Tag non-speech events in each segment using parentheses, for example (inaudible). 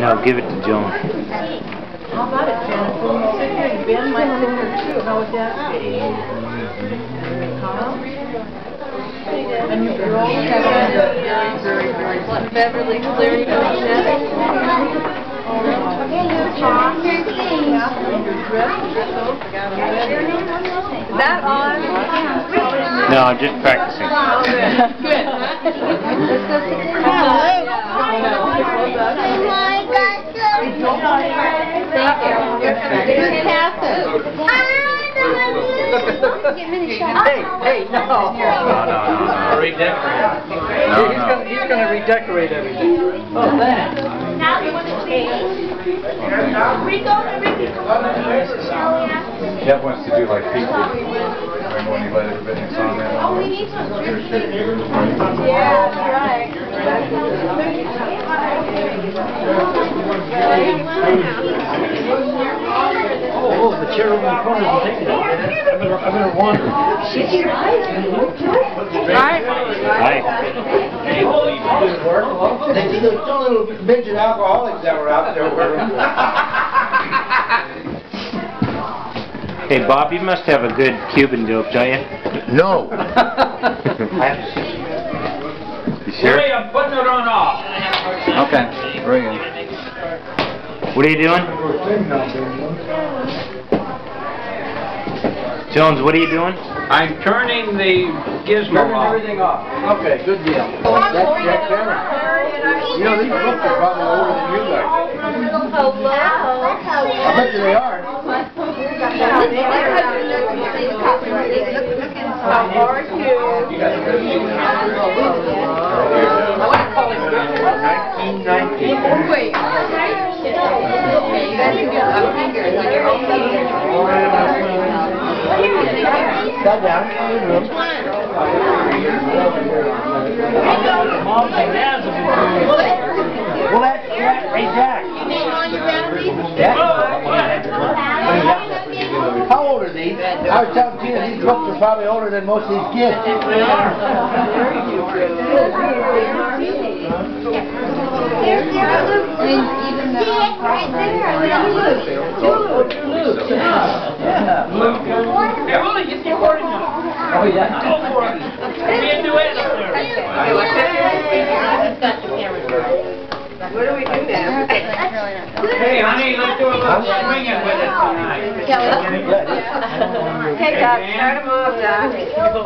No, give it to Joan. How about it, Jennifer? Sit here and Ben might sit here too. How would that be? Huh? And you you're all have a very, very, very... What, Beverly Cleary, Jeanette? Is that on? No, I'm just practicing. Good. (laughs) Hey, hey, no. No, no, no. Redecorate. No, He's no. gonna, he's gonna redecorate everything. Oh, thanks. Jeff wants to do like Pete did. Remember when he let everybody in on that? Oh, we need some Yeah, that's Oh, Oh, oh, the chair over in the corner is taking it. I better, I better wander. right. Hi. There's two little midget alcoholics that were out there. Hey, Bob, you must have a good Cuban joke, don't you? No. (laughs) (laughs) You sure? Hey, I'm putting it on off. Okay, very good. What are you doing? Jones, what are you doing? I'm turning the gizmo Turning off. everything off. Okay, good deal. That's Jack Cameron. You know, these books are probably older than you guys. I bet you they are. How are you? I want to call him Nineteen nineteen. Wait. Sit down, in your room. Well, that's Jack. Hey, Jack. Jack? How old are these? I was telling Tina, these books are probably older than most of these kids. Oh, yeah. It. Up. What do we do now? Hey, honey, let's do a little swinging with it tonight. Okay, Doc, start them off, Doc.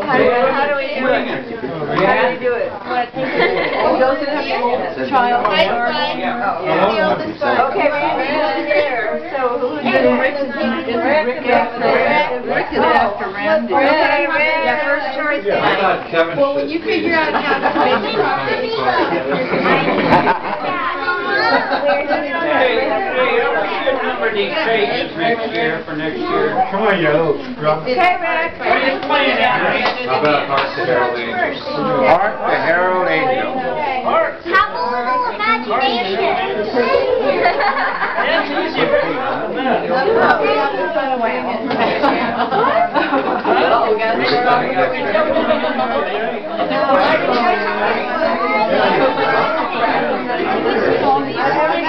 How do we do it? How do we do it? (laughs) Those that have a child. Okay, Randy is here. So who's it? Rick is, is Rick after, Rick is after oh, Randy. Okay, Rick. Yeah, first choice. Kevin. Well, when you figure out how to make it properly. Hey, hey, we should number these pages next year, for next year. Come on, you little scrub. Okay, Rick. How about Heart the Herald Angels? Art the Herald Angel. Have a little imagination. That's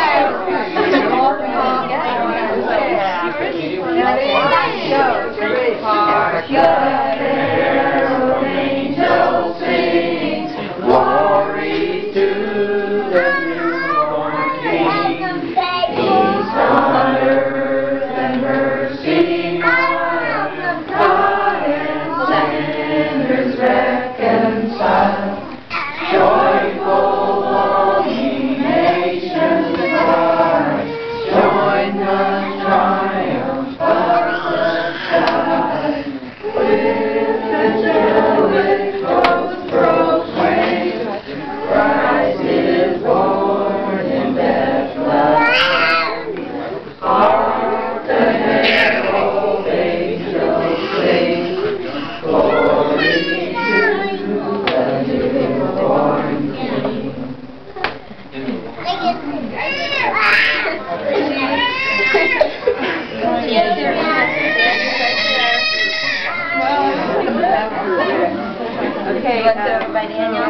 Okay. Let's go by Daniel.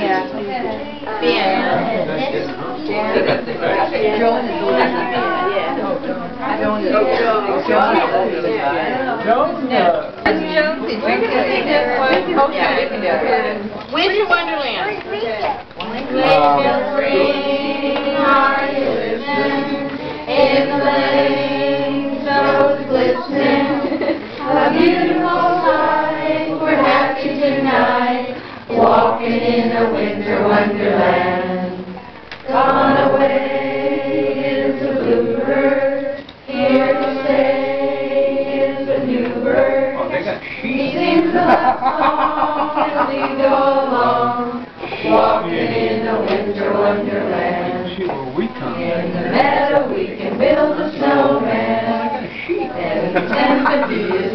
Yeah. Ben. Joan is the last. Yeah. Joan is. Joan is. Jones, uh, That's Jonesy. We a winter wonderland. Gone away is the bluebird, here to stay is the new bird. oh, He sings a love song as we go along, walking in a winter wonderland. See where we come In the meadow we can build a snowman, and pretend to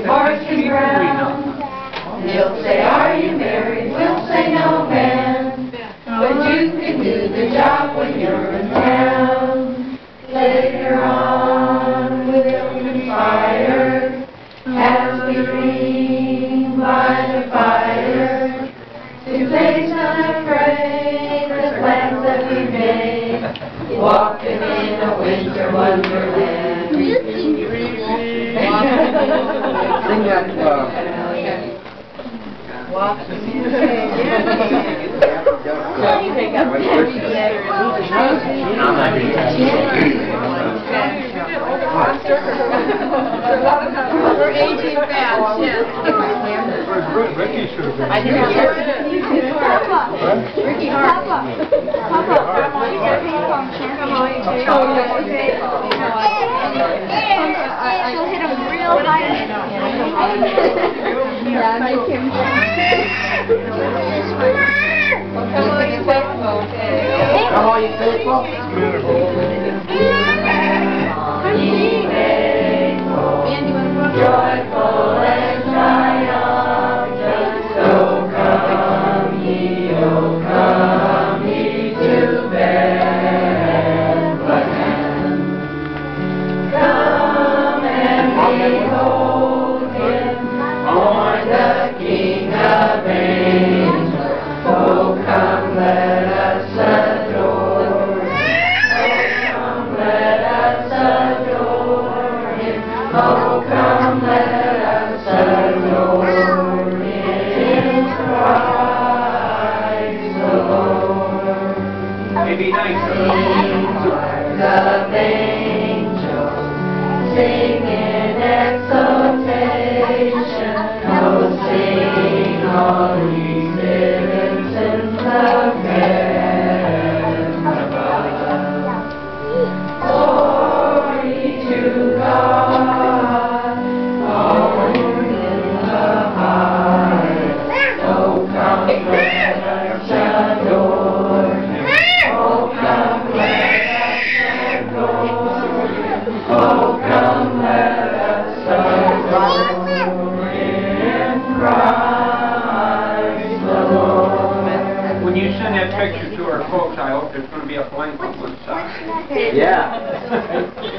We're aging fast, yes. I didn't it. Ricky Hart. She'll hit him real high. Yeah, make him. Come on, you faithful. Come on, you faithful. Sing Yeah.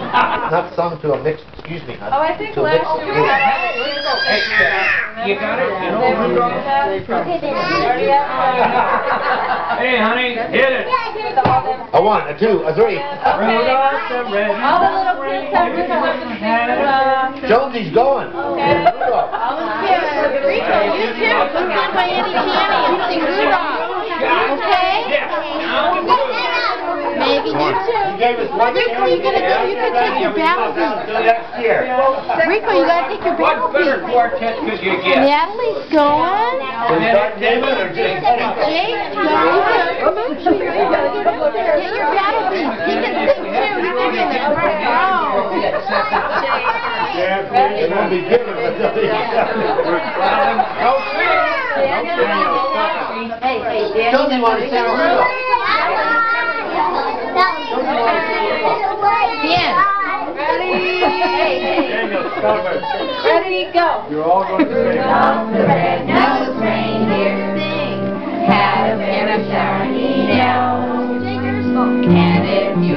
(laughs) Not sung to a mixed, excuse me, Oh, I think to a last mixed year we group. had. You got it? You know, Rudolph? Hey, honey, hit it. A one, a two, a three. Rudolph the red. All the little kids have Rudolph. Jonesy's going. Okay. Rudolph. Rico, you too. Come on by Eddie Canny and sing Rudolph. Okay? Yeah, now we do it. Maybe you too. You gave us one. Rico, you gotta go, you can take your battle beat. Do next year. Rico, you gotta take your battle What better beat. quartet could you get? Natalie's going. Will you start David or Jake? Jake's going. Get your battle beat. He can sing too. He can be in the front row. It won't be given, but they'll be. No singing. Hey, hey, Jonesy wanted to sing Rudolph. Ben. Ready? Hey, hey. Ready, go. You're all going to sing. Rudolph the red-nosed reindeer Sing. had a very shiny nose. And if you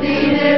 Holy